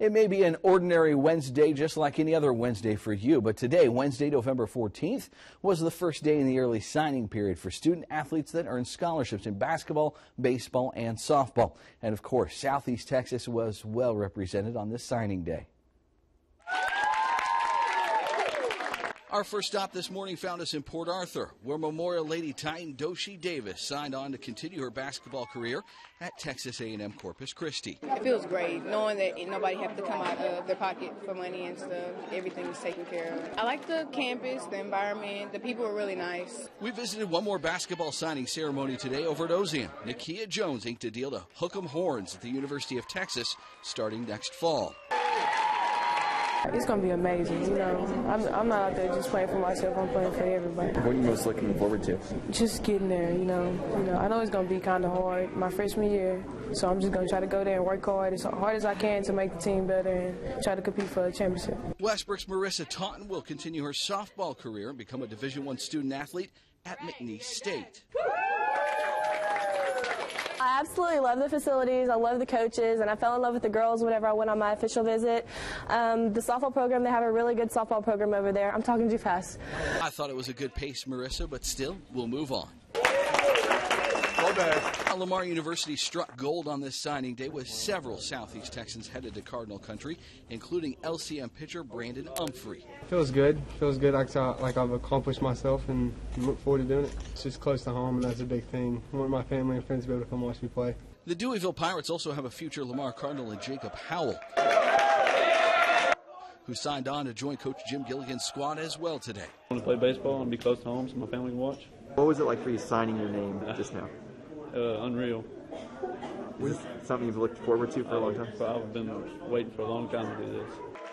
It may be an ordinary Wednesday just like any other Wednesday for you, but today, Wednesday, November 14th, was the first day in the early signing period for student athletes that earn scholarships in basketball, baseball, and softball. And of course, Southeast Texas was well represented on this signing day. Our first stop this morning found us in Port Arthur, where Memorial Lady Titan Doshi Davis signed on to continue her basketball career at Texas A&M Corpus Christi. It feels great knowing that nobody has to come out of their pocket for money and stuff. Everything is taken care of. I like the campus, the environment. The people are really nice. We visited one more basketball signing ceremony today over at Ozen. Nakia Jones inked a deal to hook 'em horns at the University of Texas starting next fall. It's going to be amazing. You know, I'm, I'm not out there just playing for myself. I'm playing for everybody. What are you most looking forward to? Just getting there. You know, you know. I know it's going to be kind of hard my freshman year, so I'm just going to try to go there and work hard as hard as I can to make the team better and try to compete for a championship. Westbrook's Marissa Taunton will continue her softball career and become a Division One student athlete at McNeese State. I absolutely love the facilities. I love the coaches, and I fell in love with the girls whenever I went on my official visit. Um, the softball program, they have a really good softball program over there. I'm talking too fast. I thought it was a good pace, Marissa, but still, we'll move on. Well Lamar University struck gold on this signing day with several Southeast Texans headed to Cardinal Country, including LCM pitcher Brandon Umphrey. Feels good. Feels good like, I, like I've accomplished myself and look forward to doing it. It's just close to home, and that's a big thing. I want my family and friends to be able to come watch me play. The Deweyville Pirates also have a future Lamar Cardinal in Jacob Howell, who signed on to join Coach Jim Gilligan's squad as well today. I want to play baseball and be close to home so my family can watch. What was it like for you signing your name just now? Uh, unreal. Something you've looked forward to for a long time? I've been waiting for a long time to do this.